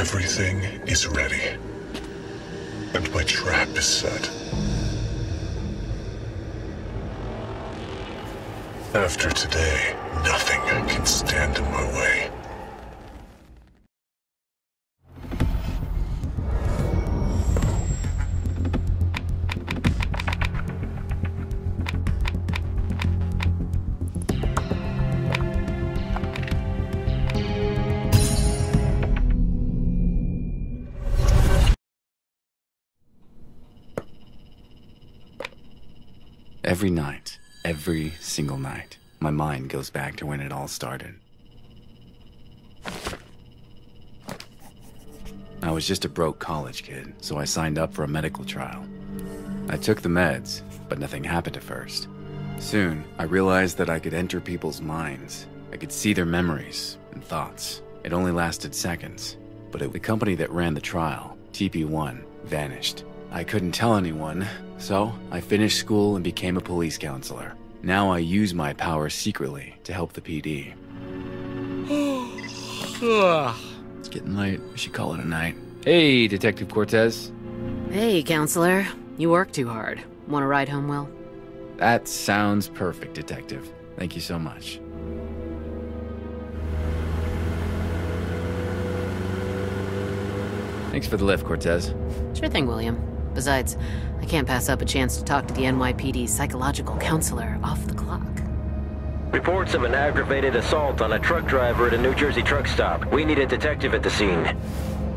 Everything is ready. And my trap is set. After today, nothing can stand in my way. Every night, every single night, my mind goes back to when it all started. I was just a broke college kid, so I signed up for a medical trial. I took the meds, but nothing happened at first. Soon, I realized that I could enter people's minds. I could see their memories and thoughts. It only lasted seconds, but it, the company that ran the trial, TP1, vanished. I couldn't tell anyone, so I finished school and became a police counselor. Now I use my powers secretly to help the PD. it's getting late. We should call it a night. Hey, Detective Cortez. Hey, counselor. You work too hard. Want to ride home, Will? That sounds perfect, Detective. Thank you so much. Thanks for the lift, Cortez. Sure thing, William. Besides, I can't pass up a chance to talk to the NYPD's psychological counselor off the clock. Reports of an aggravated assault on a truck driver at a New Jersey truck stop. We need a detective at the scene.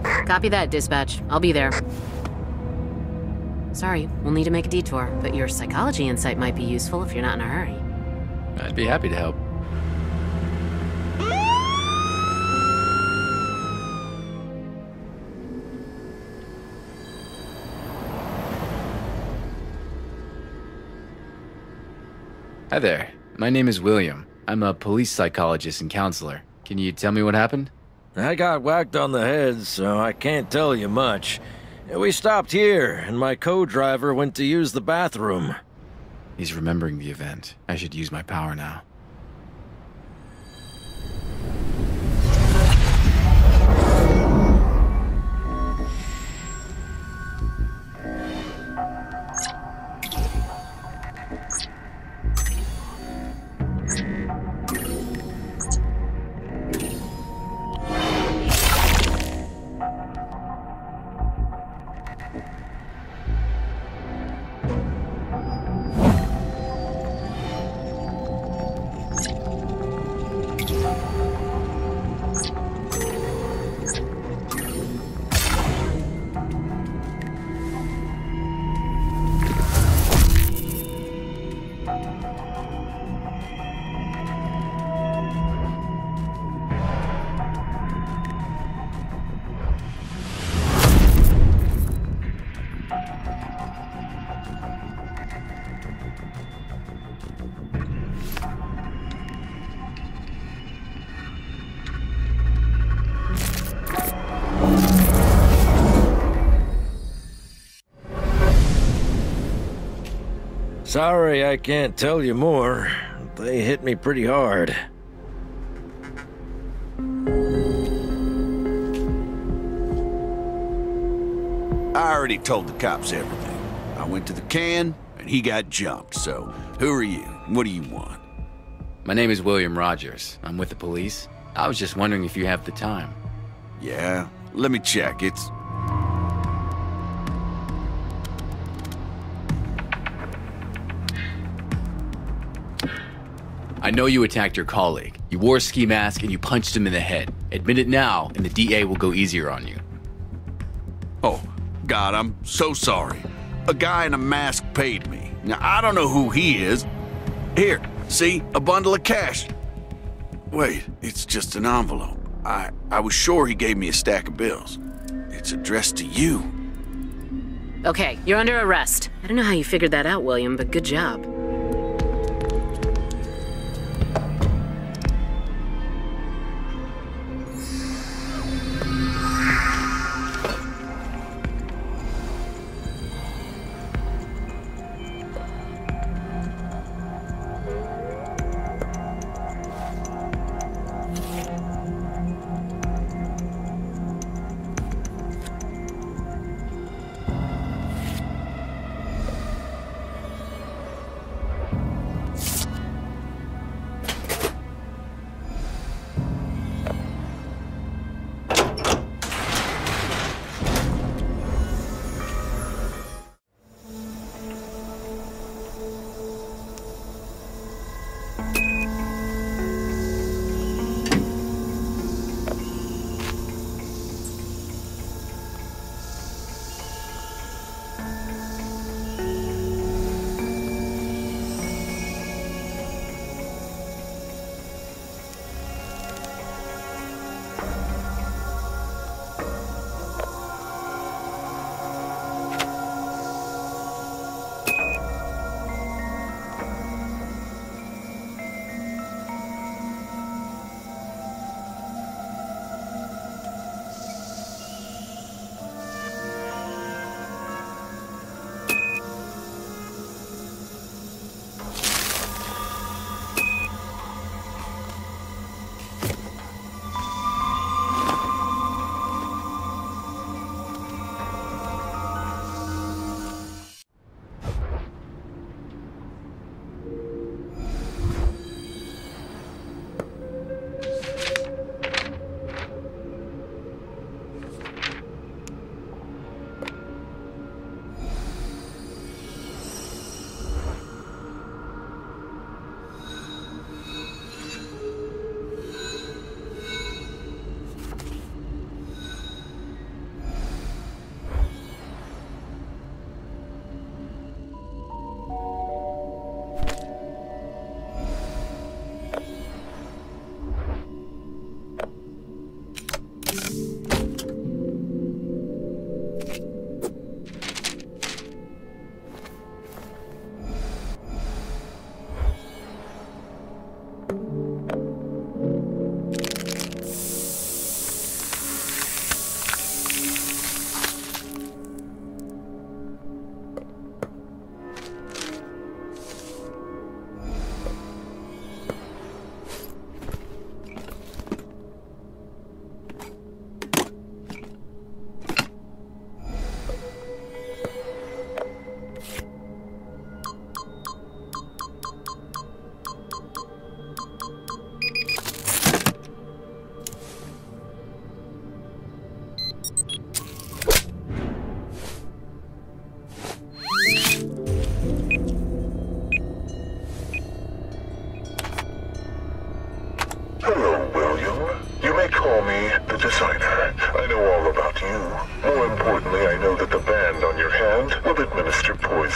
Copy that, dispatch. I'll be there. Sorry, we'll need to make a detour, but your psychology insight might be useful if you're not in a hurry. I'd be happy to help. Hi there. My name is William. I'm a police psychologist and counselor. Can you tell me what happened? I got whacked on the head, so I can't tell you much. We stopped here, and my co-driver went to use the bathroom. He's remembering the event. I should use my power now. Sorry I can't tell you more. They hit me pretty hard. I already told the cops everything. I went to the can, and he got jumped, so who are you? What do you want? My name is William Rogers. I'm with the police. I was just wondering if you have the time. Yeah, let me check. It's. I know you attacked your colleague. You wore a ski mask and you punched him in the head. Admit it now, and the DA will go easier on you. Oh, God, I'm so sorry. A guy in a mask paid me. Now, I don't know who he is. Here, see? A bundle of cash. Wait, it's just an envelope. I, I was sure he gave me a stack of bills. It's addressed to you. Okay, you're under arrest. I don't know how you figured that out, William, but good job.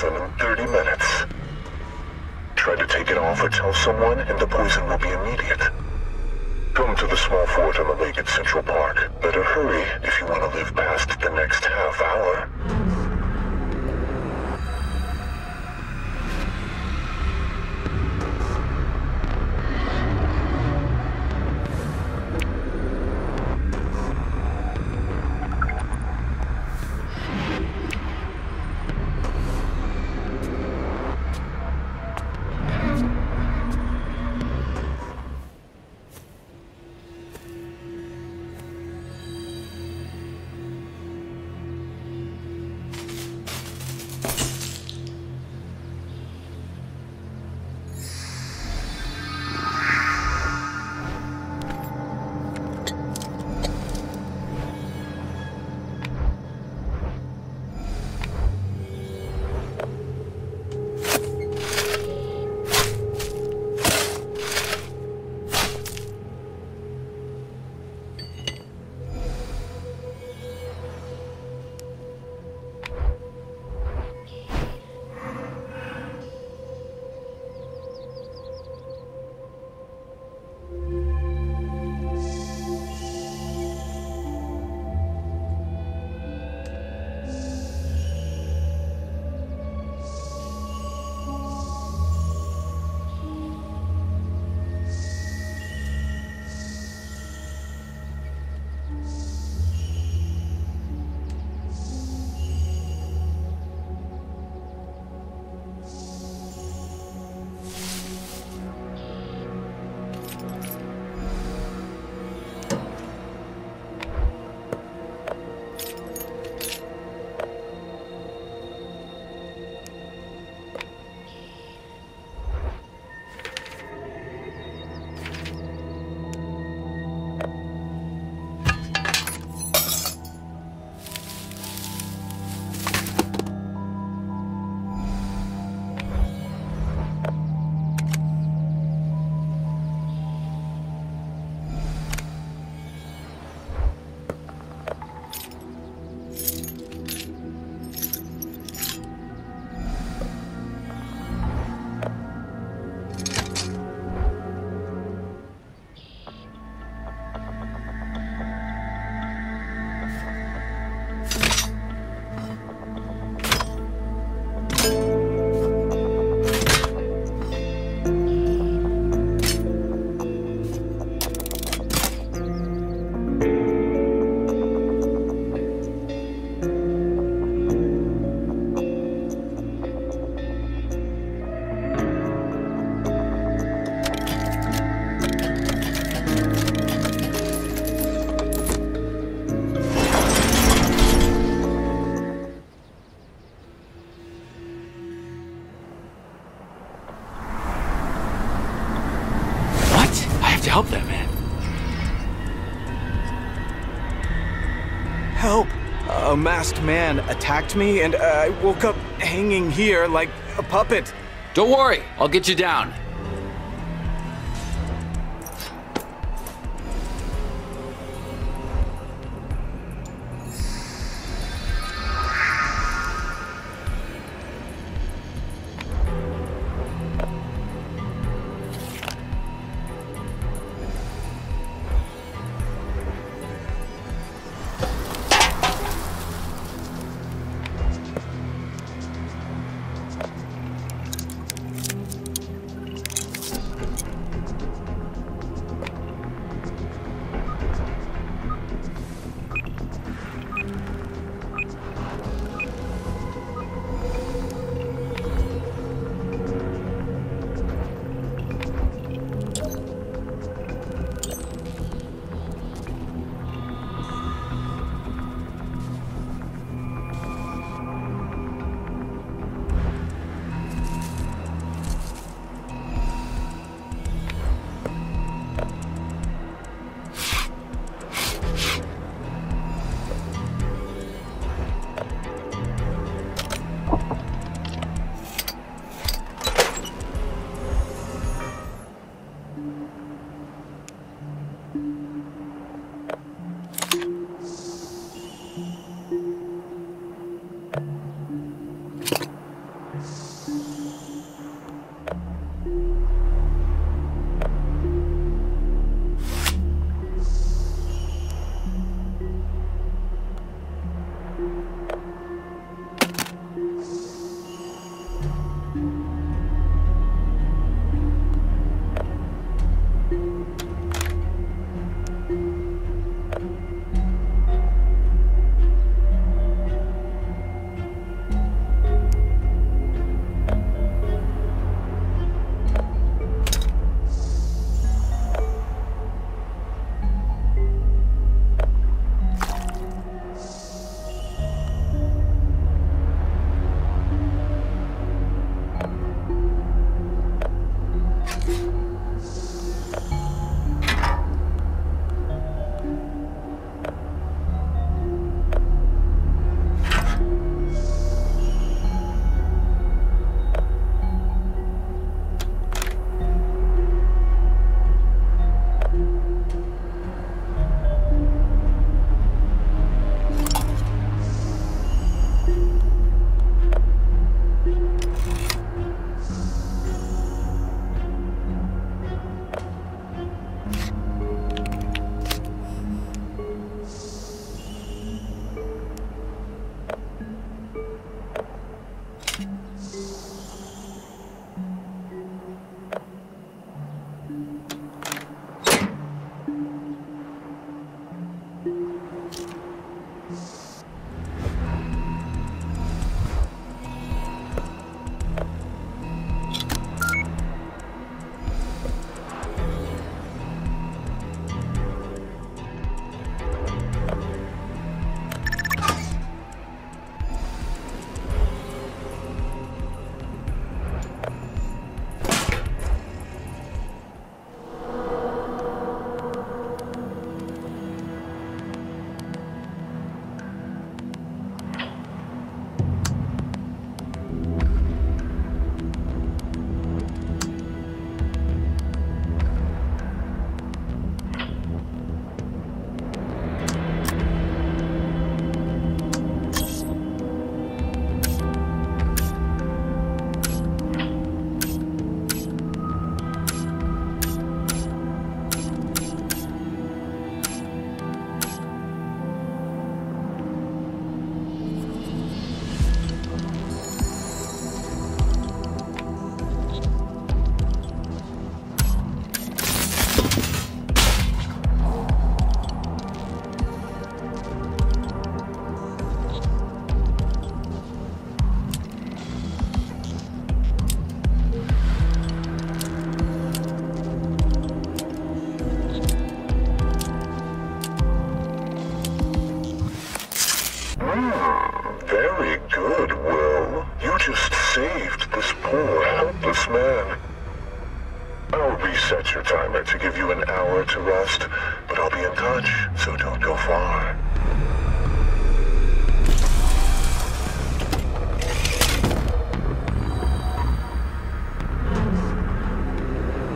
In 30 minutes. Try to take it off or tell someone, and the poison will be immediate. Come to the small fort on the lake at Central Park. Better hurry if you want to live past the next half hour. Masked man attacked me, and I woke up hanging here like a puppet. Don't worry, I'll get you down.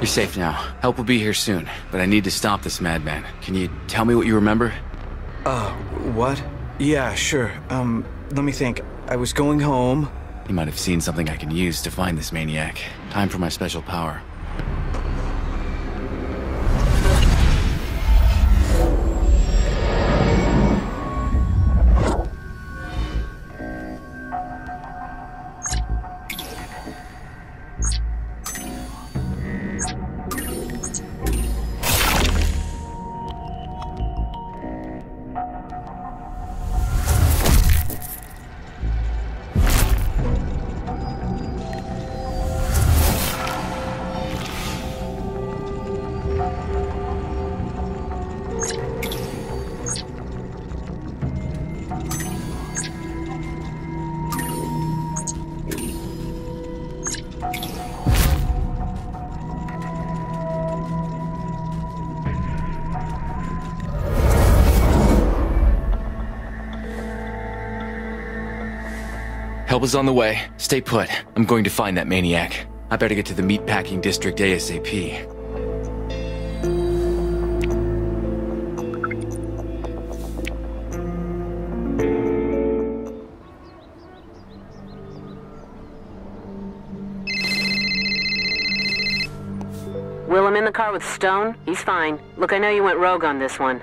You're safe now. Help will be here soon, but I need to stop this madman. Can you tell me what you remember? Uh, what? Yeah, sure. Um, let me think. I was going home. You might have seen something I can use to find this maniac. Time for my special power. Help is on the way. Stay put. I'm going to find that maniac. I better get to the meatpacking district ASAP. Will, I'm in the car with Stone. He's fine. Look, I know you went rogue on this one.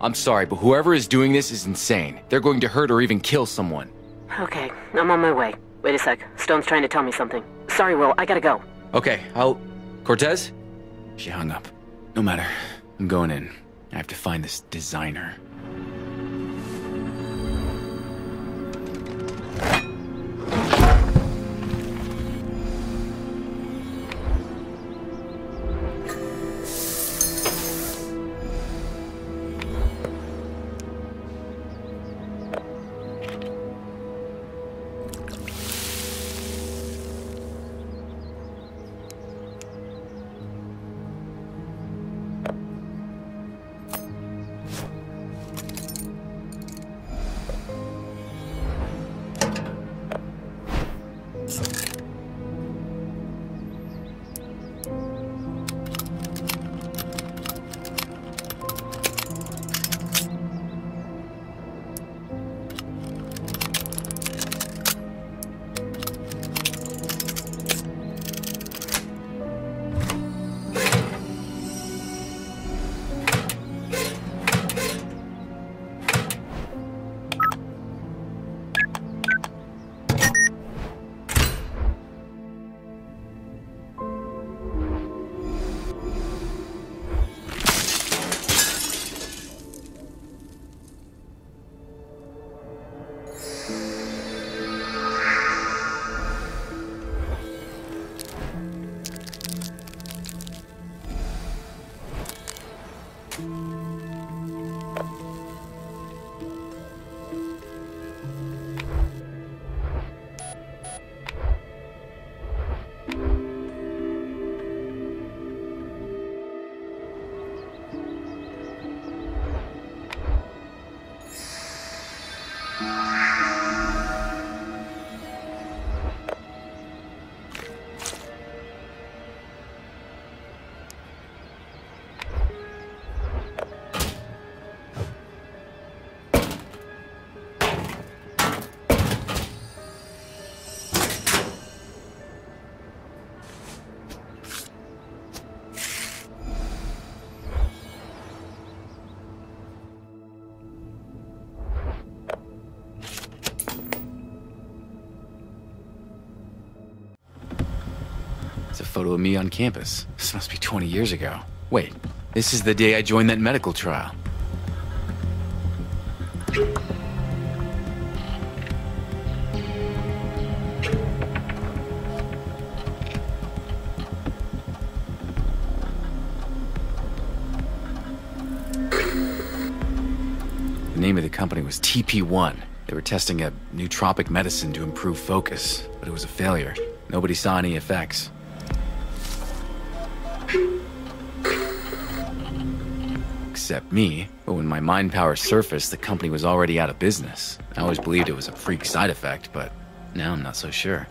I'm sorry, but whoever is doing this is insane. They're going to hurt or even kill someone. Okay, I'm on my way. Wait a sec. Stone's trying to tell me something. Sorry, Will. I gotta go. Okay, I'll... Cortez? She hung up. No matter. I'm going in. I have to find this designer. Photo of me on campus. This must be 20 years ago. Wait, this is the day I joined that medical trial. The name of the company was TP1. They were testing a nootropic medicine to improve focus, but it was a failure. Nobody saw any effects. Accept me, but when my mind power surfaced, the company was already out of business. I always believed it was a freak side effect, but now I'm not so sure.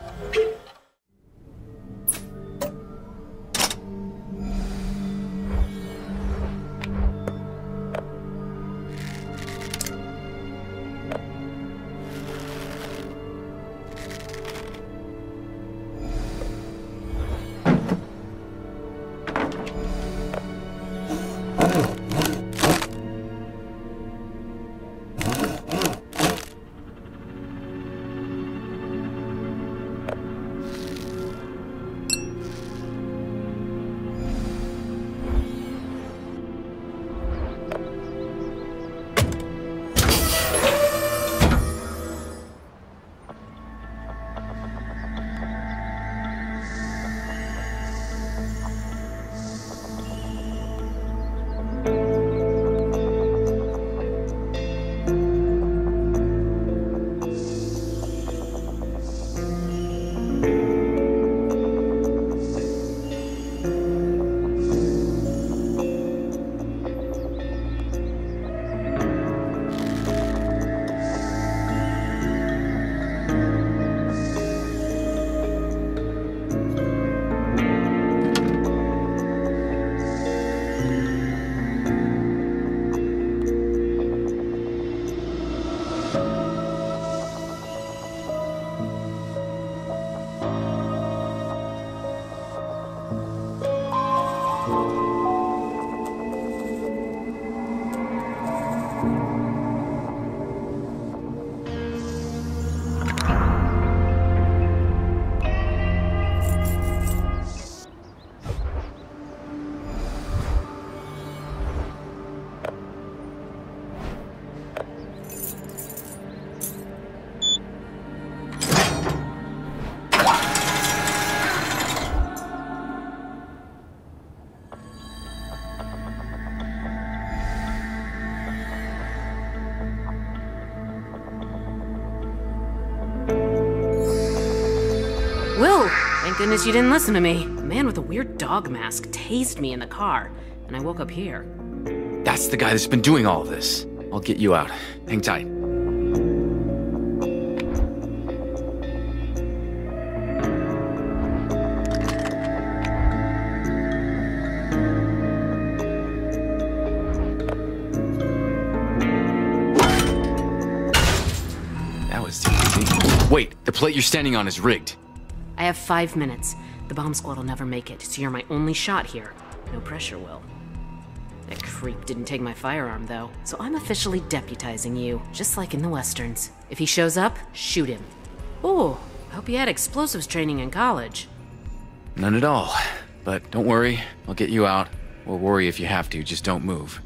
Goodness you didn't listen to me. A man with a weird dog mask tased me in the car, and I woke up here. That's the guy that's been doing all this. I'll get you out. Hang tight. That was easy. Wait, the plate you're standing on is rigged. I have five minutes. The bomb squad will never make it, so you're my only shot here. No pressure, Will. That creep didn't take my firearm, though, so I'm officially deputizing you, just like in the westerns. If he shows up, shoot him. Oh, I hope you had explosives training in college. None at all. But don't worry, I'll get you out. Or worry if you have to, just don't move.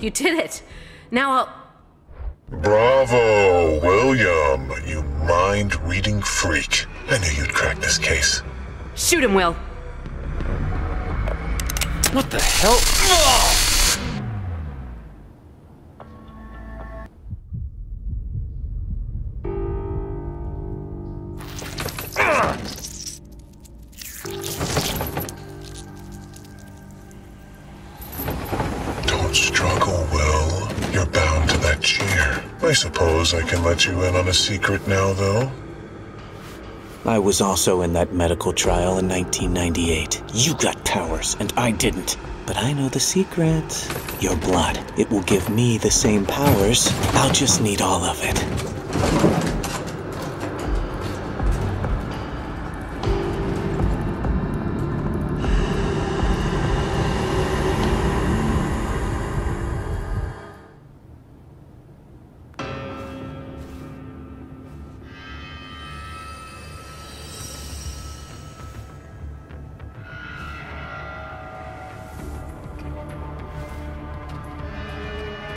You did it. Now I'll. Bravo, William, you mind-reading freak. I knew you'd crack this case. Shoot him, Will. What the hell? Don't I suppose I can let you in on a secret now, though. I was also in that medical trial in 1998. You got powers, and I didn't. But I know the secret. Your blood. It will give me the same powers. I'll just need all of it.